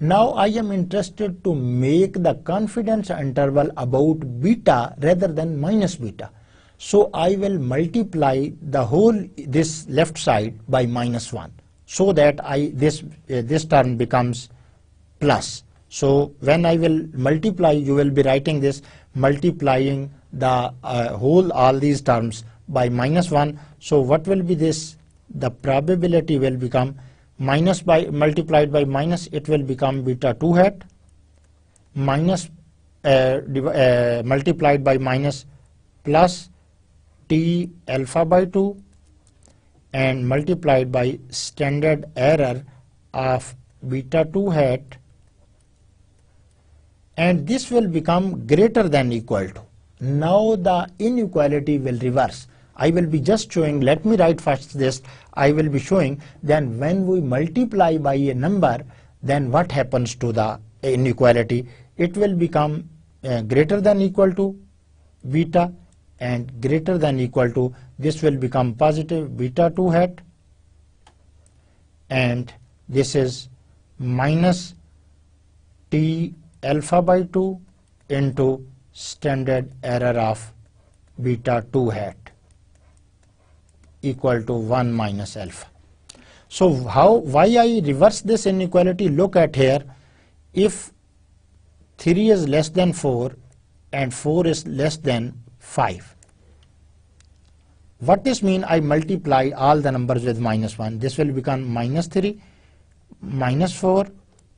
Now I am interested to make the confidence interval about beta rather than minus beta. So I will multiply the whole this left side by minus 1 so that I this uh, this term becomes plus. So when I will multiply you will be writing this multiplying the uh, whole all these terms by minus 1. So what will be this the probability will become minus by multiplied by minus it will become beta 2 hat minus uh, uh, multiplied by minus plus t alpha by 2 and multiplied by standard error of beta 2 hat and this will become greater than equal to. Now the inequality will reverse I will be just showing, let me write first this, I will be showing then when we multiply by a number, then what happens to the inequality? It will become uh, greater than equal to beta and greater than equal to, this will become positive beta 2 hat and this is minus t alpha by 2 into standard error of beta 2 hat equal to 1 minus alpha. So how why I reverse this inequality look at here if 3 is less than 4 and 4 is less than 5. What this mean I multiply all the numbers with minus 1 this will become minus 3 minus 4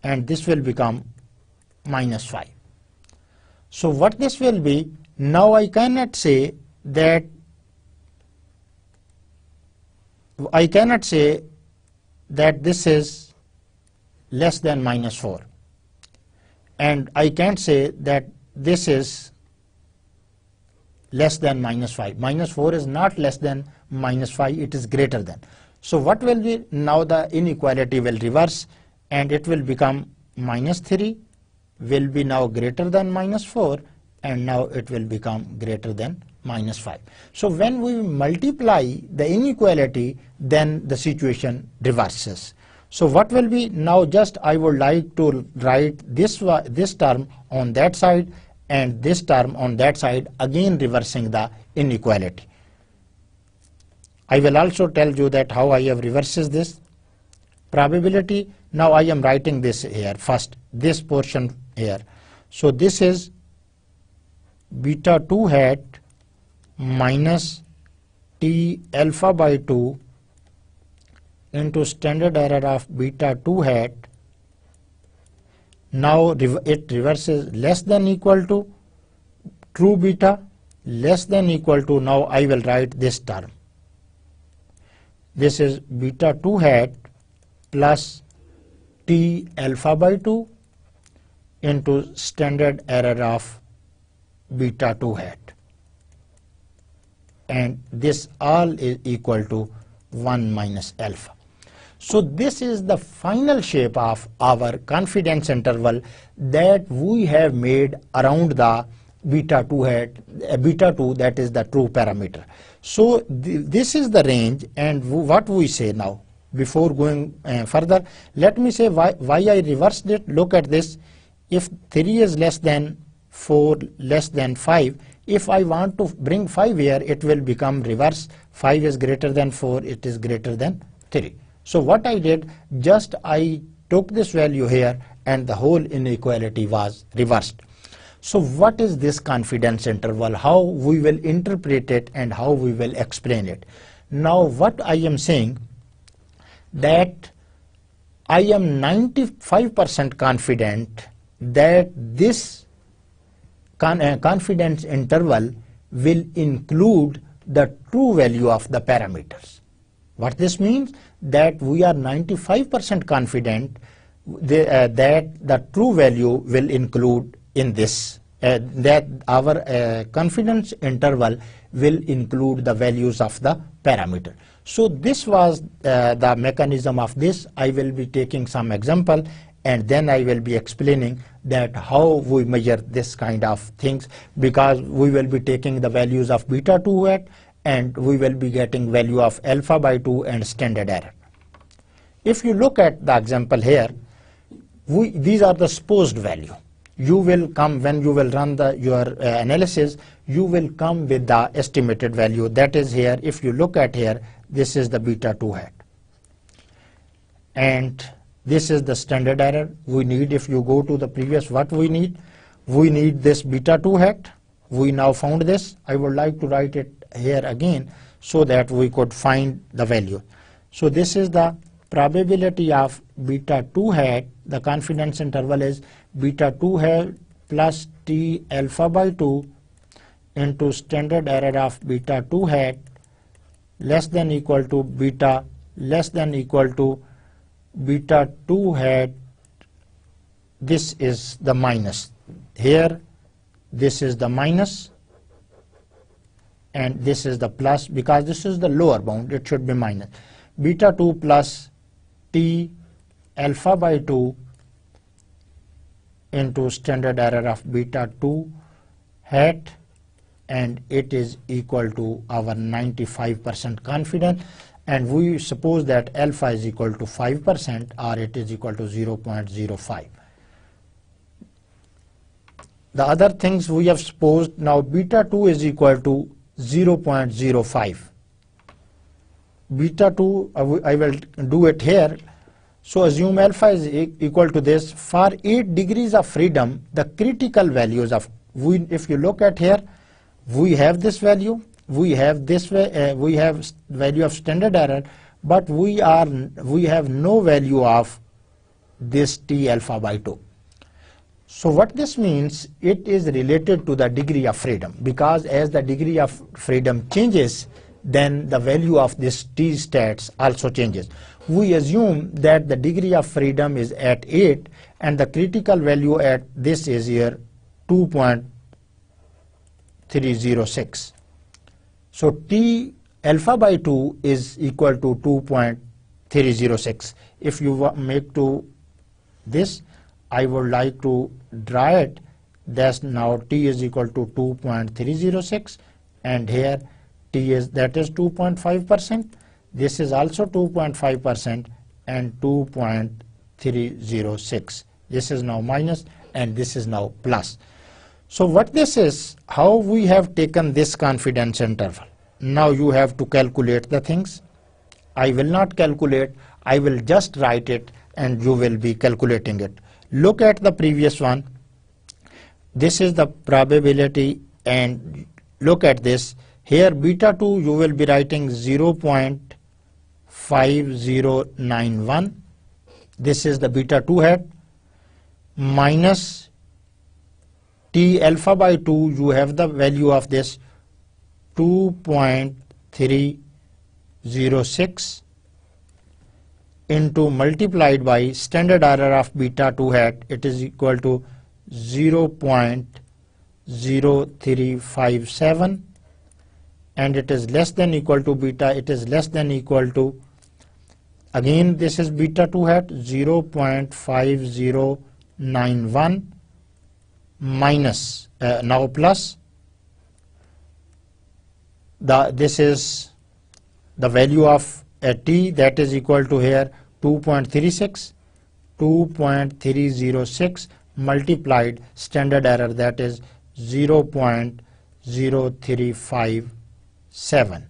and this will become minus 5. So what this will be now I cannot say that I cannot say that this is less than minus 4 and I can't say that this is less than minus 5. Minus 4 is not less than minus 5, it is greater than. So what will be, now the inequality will reverse and it will become minus 3 will be now greater than minus 4 and now it will become greater than minus 5. So when we multiply the inequality then the situation reverses. So what will be now just I would like to write this, this term on that side and this term on that side again reversing the inequality. I will also tell you that how I have reverses this probability. Now I am writing this here first, this portion here. So this is beta 2 hat minus t alpha by 2 into standard error of beta 2 hat. Now it reverses less than equal to true beta less than equal to now I will write this term. This is beta 2 hat plus t alpha by 2 into standard error of beta 2 hat and this all is equal to 1 minus alpha. So this is the final shape of our confidence interval that we have made around the beta 2 hat, beta 2 that is the true parameter. So th this is the range and what we say now. Before going uh, further let me say why, why I reversed it. Look at this. If 3 is less than 4 less than 5 if I want to bring 5 here it will become reverse. 5 is greater than 4 it is greater than 3 so what I did, just I took this value here and the whole inequality was reversed. So what is this confidence interval? How we will interpret it and how we will explain it. Now what I am saying that I am 95% confident that this con uh, confidence interval will include the true value of the parameters. What this means? That we are 95% confident the, uh, that the true value will include in this, uh, that our uh, confidence interval will include the values of the parameter. So this was uh, the mechanism of this. I will be taking some example and then I will be explaining that how we measure this kind of things because we will be taking the values of beta 2 hat and we will be getting value of alpha by 2 and standard error. If you look at the example here, we, these are the supposed value. You will come when you will run the, your uh, analysis, you will come with the estimated value. That is here, if you look at here, this is the beta 2 hat. And this is the standard error we need if you go to the previous what we need. We need this beta 2 hat. We now found this. I would like to write it here again so that we could find the value. So this is the probability of beta 2 hat, the confidence interval is beta 2 hat plus t alpha by 2 into standard error of beta 2 hat less than equal to beta less than equal to beta 2 hat. This is the minus. Here this is the minus and this is the plus because this is the lower bound it should be minus beta 2 plus t alpha by 2 into standard error of beta 2 hat and it is equal to our 95% confidence and we suppose that alpha is equal to 5% or it is equal to 0.05. The other things we have supposed now beta 2 is equal to 0.05 beta 2 I will do it here. So assume alpha is equal to this. For 8 degrees of freedom the critical values of we if you look at here we have this value we have this uh, we have value of standard error but we are we have no value of this t alpha by 2 so what this means it is related to the degree of freedom because as the degree of freedom changes then the value of this t stats also changes. We assume that the degree of freedom is at 8 and the critical value at this is here 2.306. So t alpha by 2 is equal to 2.306. If you make to this, I would like to draw it. That's now t is equal to 2.306 and here t is that is 2.5 percent. This is also 2.5 percent and 2.306. This is now minus and this is now plus. So what this is, how we have taken this confidence interval. Now you have to calculate the things. I will not calculate, I will just write it and you will be calculating it. Look at the previous one. This is the probability and look at this. Here beta 2 you will be writing 0.5091. This is the beta 2 hat minus T alpha by 2 you have the value of this 2.306 into multiplied by standard error of beta 2 hat it is equal to 0.0357 and it is less than equal to beta it is less than equal to again this is beta 2 hat 0.5091 minus uh, now plus. The this is the value of a t that is equal to here 2.36 2.306 multiplied standard error that is 0.0357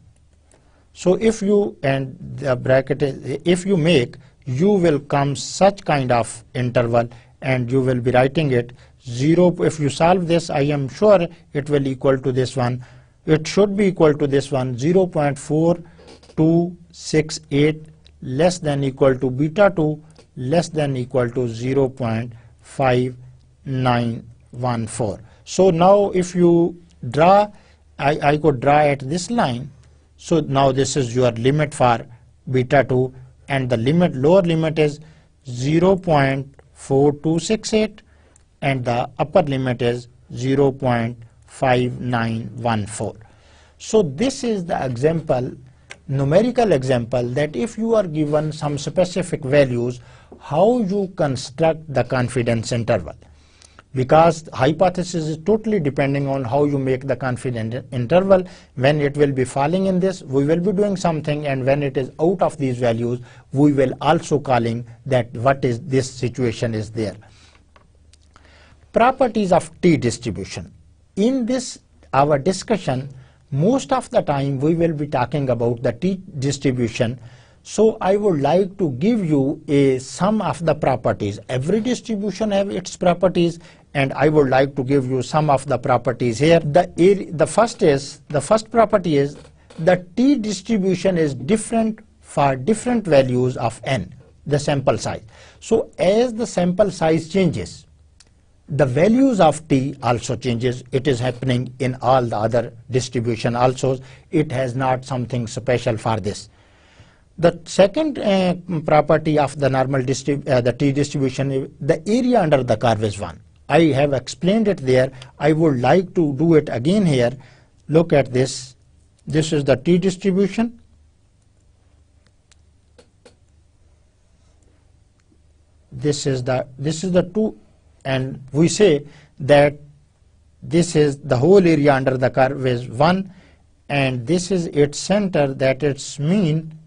so if you and the bracket is, if you make you will come such kind of interval and you will be writing it 0 if you solve this I am sure it will equal to this one. It should be equal to this one 0 0.4268 less than equal to beta 2 less than equal to 0 0.5914 so now if you draw I, I could draw at this line so now this is your limit for beta 2 and the limit lower limit is 0 0.4268 and the upper limit is 0.5914. So this is the example, numerical example that if you are given some specific values, how you construct the confidence interval. Because hypothesis is totally depending on how you make the confidence interval. When it will be falling in this, we will be doing something and when it is out of these values, we will also calling that what is this situation is there properties of t distribution. In this our discussion most of the time we will be talking about the t distribution so I would like to give you a sum of the properties. Every distribution have its properties and I would like to give you some of the properties here. The, the first is the first property is the t distribution is different for different values of n, the sample size. So as the sample size changes, the values of t also changes. It is happening in all the other distribution also. It has not something special for this. The second uh, property of the normal uh, the t distribution the area under the curve is 1 i have explained it there. I would like to do it again here. Look at this. This is the t distribution. This is the this is the two and we say that this is the whole area under the curve is 1 and this is its center that its mean.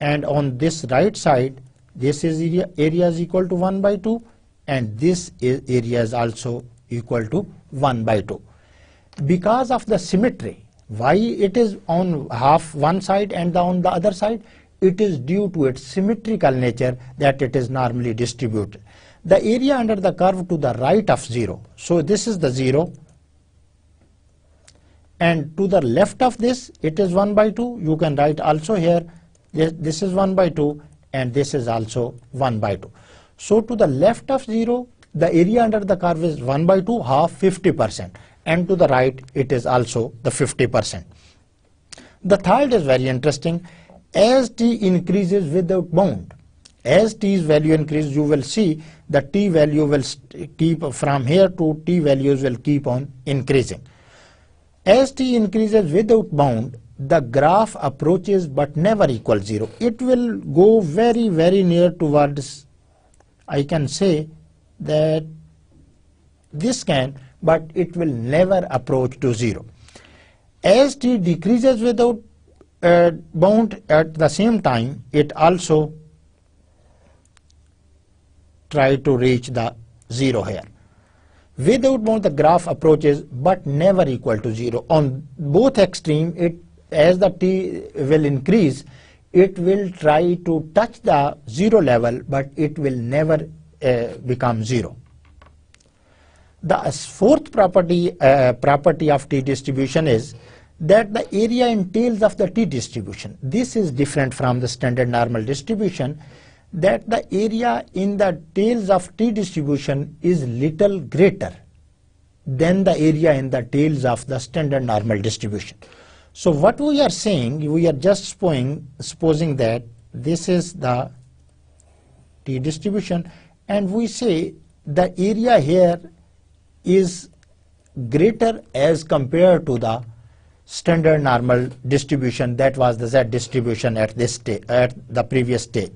And on this right side this is area, area is equal to 1 by 2 and this is area is also equal to 1 by 2. Because of the symmetry why it is on half one side and on the other side? It is due to its symmetrical nature that it is normally distributed the area under the curve to the right of 0. So this is the 0 and to the left of this it is 1 by 2 you can write also here this, is 1 by 2 and this is also 1 by 2. So to the left of 0 the area under the curve is 1 by 2 half 50 percent and to the right it is also the 50 percent. The third is very interesting. As t increases without bound, as t's value increases, you will see the t value will keep from here to t values will keep on increasing. As t increases without bound, the graph approaches but never equals zero. It will go very, very near towards, I can say that this can, but it will never approach to zero. As t decreases without uh, bound at the same time, it also try to reach the zero here. Without bound, the graph approaches but never equal to zero. On both extreme, it as the t will increase, it will try to touch the zero level, but it will never uh, become zero. The fourth property, uh, property of t distribution is that the area in tails of the t distribution. This is different from the standard normal distribution that the area in the tails of t distribution is little greater than the area in the tails of the standard normal distribution. So what we are saying, we are just supposing, supposing that this is the t distribution and we say the area here is greater as compared to the standard normal distribution that was the z distribution at this at the previous stage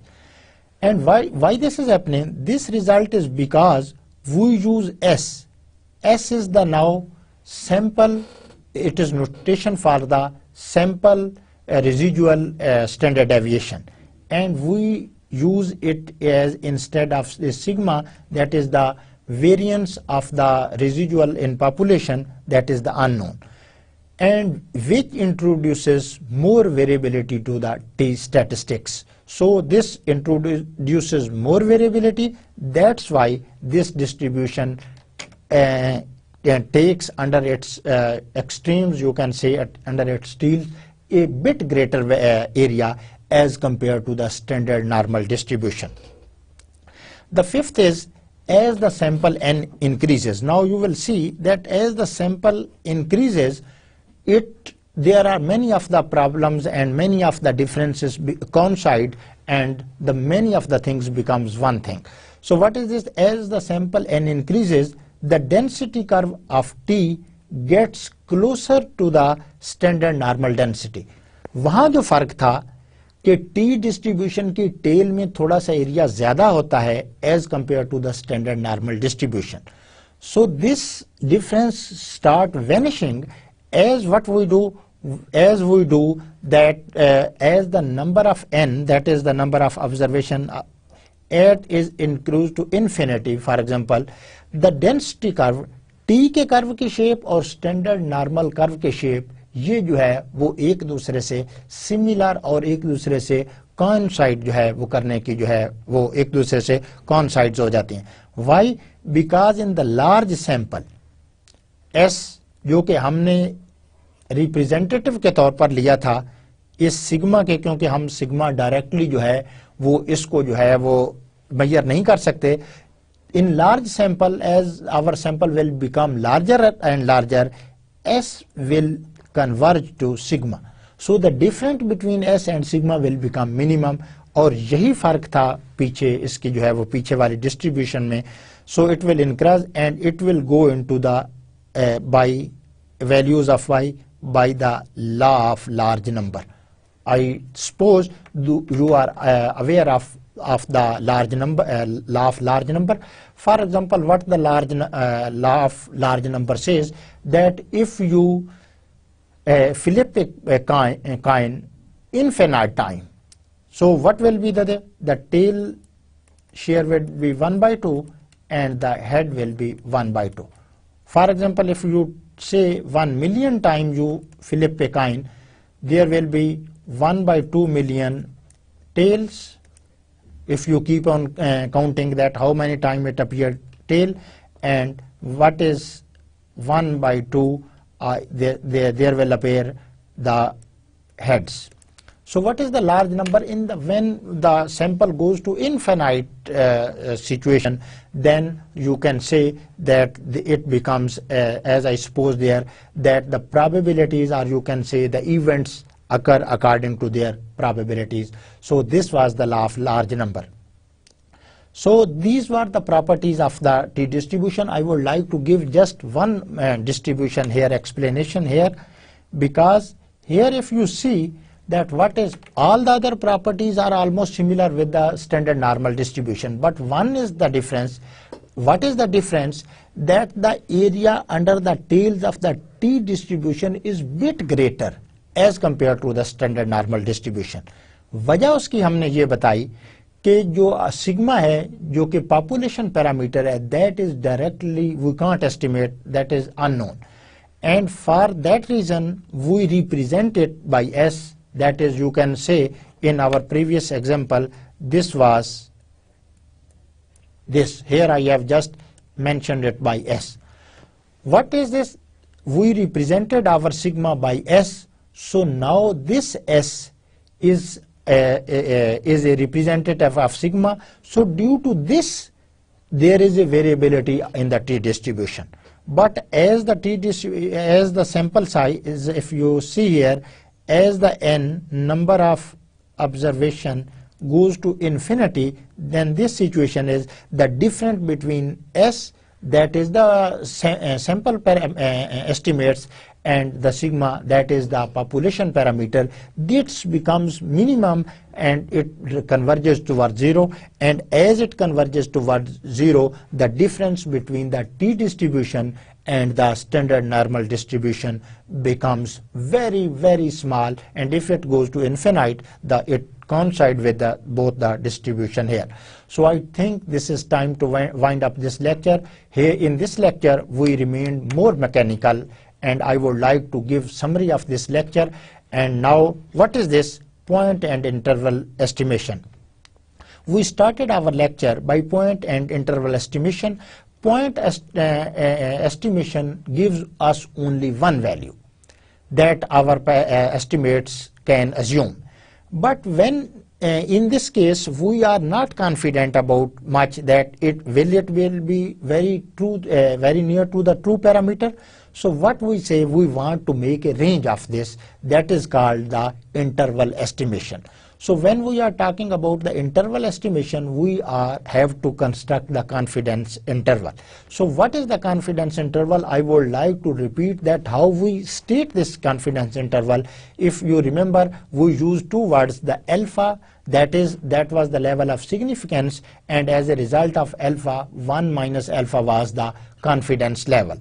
and why why this is happening? This result is because we use s. S is the now sample it is notation for the sample uh, residual uh, standard deviation. And we use it as instead of the sigma that is the variance of the residual in population that is the unknown. And which introduces more variability to the t statistics so this introduces more variability that's why this distribution uh, takes under its uh, extremes you can say at, under its tails a bit greater uh, area as compared to the standard normal distribution the fifth is as the sample n increases. Now you will see that as the sample increases, it there are many of the problems and many of the differences coincide and the many of the things becomes one thing. So what is this? As the sample n increases, the density curve of T gets closer to the standard normal density. वहाँ जो फर्क था कि T distribution की tell में थोड़ा सा area ज्यादा होता है as compare to the standard normal distribution so this difference start vanishing As what we do as we do that uh, as the number of n that is the number of observation uh, at is increased to infinity for example the density curve t के curve की shape और standard normal curve के shape ये जो है वो एक दूसरे से सिमिलर और एक दूसरे से कौन साइड जो है वो करने की जो है वो एक दूसरे से कौन साइड हो जाती हैं why because in the large sample S जो कि हमने रिप्रेजेंटेटिव के तौर पर लिया था इस सिग्मा के, क्योंकि हम सिग्मा डायरेक्टली जो है, वो इसको जो है, वो मैयर नहीं कर सकते in large sample as our sample will become larger and larger S will converge to sigma. So, the difference between S and sigma will become minimum, और यही फ़र्क था पीछे, इसकी जो है, वो पीछे वाली डिस्ट्रीब्यूशन में so it will increase and it will go into the by values of y by the law of large number. I suppose you are uh, aware of of the large number uh, law of large number. For example, what the large uh, law of large number says that if you a flip a coin, a coin infinite time. So what will be the, the tail share will be 1 by 2 and the head will be 1 by 2. For example, if you say 1 million times you flip a coin, there will be 1 by 2 million tails. If you keep on uh, counting that how many times it appeared tail and what is 1 by 2 uh, there, there, there will appear the heads. So what is the large number in the when the sample goes to infinite uh, uh, situation then you can say that the, it becomes uh, as I suppose there that the probabilities or you can say the events occur according to their probabilities. So this was the large number. So these were the properties of the t distribution. I would like to give just one uh, distribution here, explanation here, because here if you see that what is all the other properties are almost similar with the standard normal distribution, but one is the difference. What is the difference? That the area under the tails of the t distribution is bit greater as compared to the standard normal distribution. वजह उसकी हमने ये बताई कि जो sigma है जो कि पॉपुलेशन पैरामीटर है that is directly we can't estimate that is unknown and for that reason we represent it by s that is you can say in our previous example this was this here i have just mentioned it by s what is this we represented our sigma by s so now this s is uh, uh, is a representative of sigma. So due to this, there is a variability in the t distribution. But as the t as the sample size is, if you see here, as the n number of observation goes to infinity, then this situation is the difference between s that is the uh, sample uh, uh, estimates and the sigma that is the population parameter. This becomes minimum and it converges towards zero. And as it converges towards zero the difference between the t distribution and the standard normal distribution becomes very very small and if it goes to infinite the it coincide with the, both the distribution here. So I think this is time to wind up this lecture. Here in this lecture we remain more mechanical and I would like to give summary of this lecture. And now, what is this point and interval estimation? We started our lecture by point and interval estimation. Point est uh, uh, estimation gives us only one value that our uh, estimates can assume. But when uh, in this case we are not confident about much that it will it will be very true uh, very near to the true parameter so what we say, we want to make a range of this that is called the interval estimation. So when we are talking about the interval estimation, we are, have to construct the confidence interval. So what is the confidence interval? I would like to repeat that how we state this confidence interval. If you remember, we use two words, the alpha, that is, that was the level of significance, and as a result of alpha, 1 minus alpha was the confidence level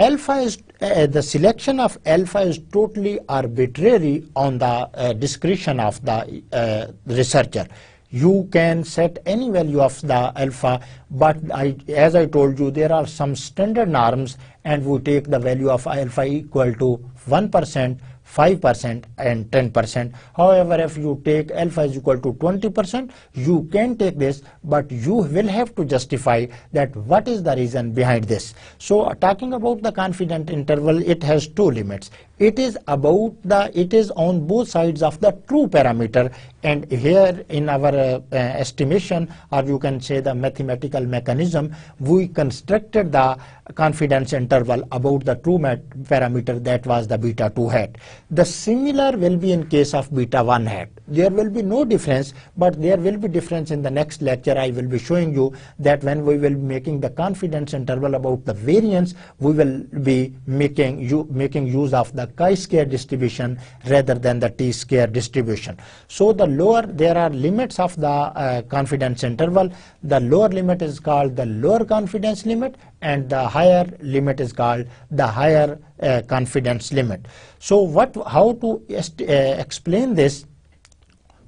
alpha is uh, the selection of alpha is totally arbitrary on the uh, discretion of the uh, researcher. You can set any value of the alpha but I, as I told you there are some standard norms and we take the value of alpha equal to 1% 5% and 10%. However, if you take alpha is equal to 20%, you can take this, but you will have to justify that what is the reason behind this. So talking about the confidence interval, it has two limits it is about the it is on both sides of the true parameter and here in our uh, uh, estimation or you can say the mathematical mechanism we constructed the confidence interval about the true parameter that was the beta 2 hat the similar will be in case of beta 1 hat there will be no difference but there will be difference in the next lecture. I will be showing you that when we will be making the confidence interval about the variance we will be making you making use of the chi-square distribution rather than the t-square distribution. So the lower, there are limits of the uh, confidence interval. The lower limit is called the lower confidence limit and the higher limit is called the higher uh, confidence limit. So what, how to uh, explain this?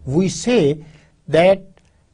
We say that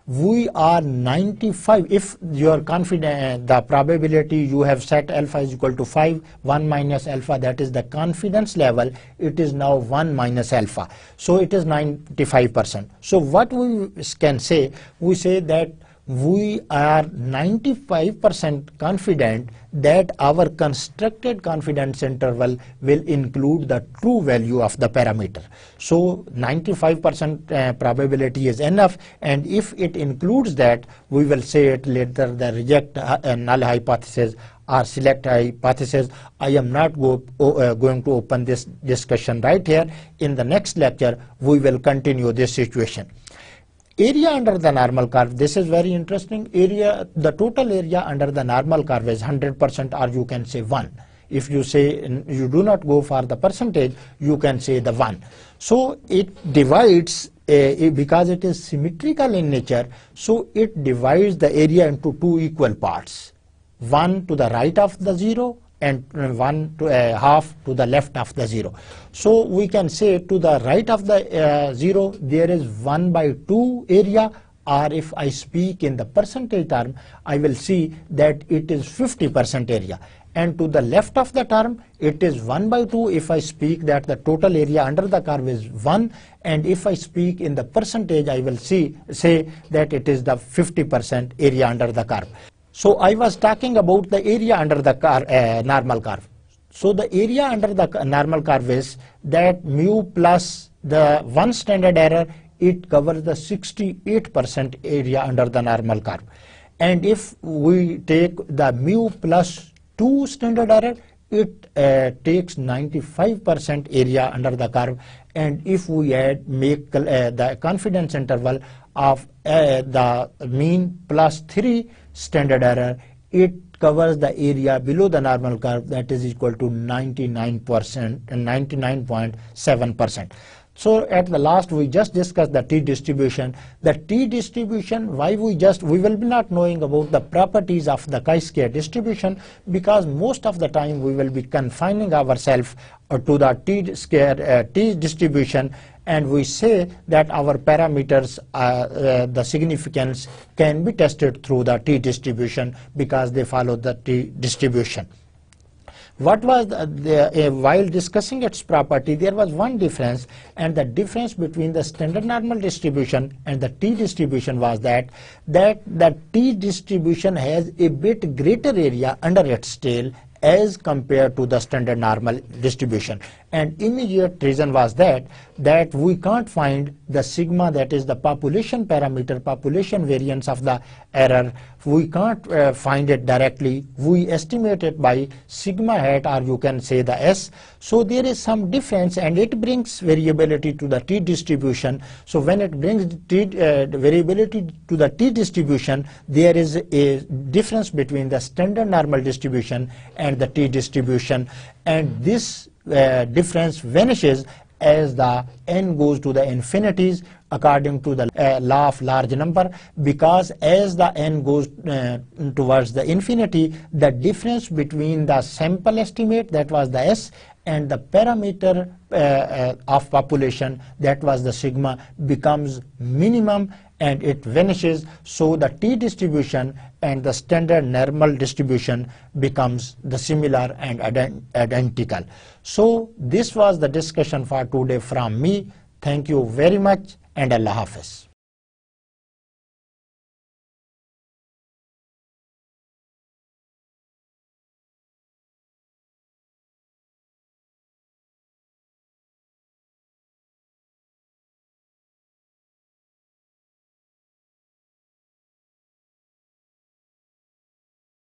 we are 95 if you are confident uh, the probability you have set alpha is equal to 5 1 minus alpha that is the confidence level it is now 1 minus alpha. So it is 95 percent. So what we can say we say that we are 95% confident that our constructed confidence interval will include the true value of the parameter. So 95% uh, probability is enough and if it includes that we will say it later the reject uh, null hypothesis or select hypothesis. I am not go, uh, going to open this discussion right here. In the next lecture, we will continue this situation. Area under the normal curve, this is very interesting. Area, the total area under the normal curve is 100% or you can say 1. If you say you do not go for the percentage, you can say the 1. So it divides because it is symmetrical in nature, so it divides the area into two equal parts. One to the right of the zero and one to uh, half to the left of the zero. So we can say to the right of the uh, zero there is 1 by 2 area or if I speak in the percentage term I will see that it is 50% area and to the left of the term it is 1 by 2 if I speak that the total area under the curve is 1 and if I speak in the percentage I will see say that it is the 50% area under the curve. So I was talking about the area under the car, uh, normal curve. So the area under the normal curve is that mu plus the one standard error, it covers the 68% area under the normal curve. And if we take the mu plus 2 standard error, it uh, takes 95% area under the curve and if we add make uh, the confidence interval of uh, the mean plus 3 standard error, it covers the area below the normal curve that is equal to 99% and 99.7%. So at the last we just discussed the t distribution. The t distribution, why we just, we will be not knowing about the properties of the chi-square distribution because most of the time we will be confining ourselves to the t square uh, t distribution and we say that our parameters, uh, uh, the significance can be tested through the t-distribution because they follow the t-distribution. What was the, the, uh, while discussing its property, there was one difference, and the difference between the standard normal distribution and the t-distribution was that that the t-distribution has a bit greater area under its tail as compared to the standard normal distribution and immediate reason was that that we can't find the sigma that is the population parameter population variance of the error. We can't uh, find it directly. We estimate it by sigma hat or you can say the s. So there is some difference and it brings variability to the t distribution. So when it brings t, uh, variability to the t distribution there is a difference between the standard normal distribution and the t distribution. And this difference vanishes as the n goes to the infinities according to the uh, law of large number because as the n goes uh, towards the infinity the difference between the sample estimate that was the s and the parameter uh, uh of population that was the sigma becomes minimum and it vanishes so the t distribution and the standard normal distribution becomes the similar and identical. So this was the discussion for today from me. Thank you very much and allah hafiz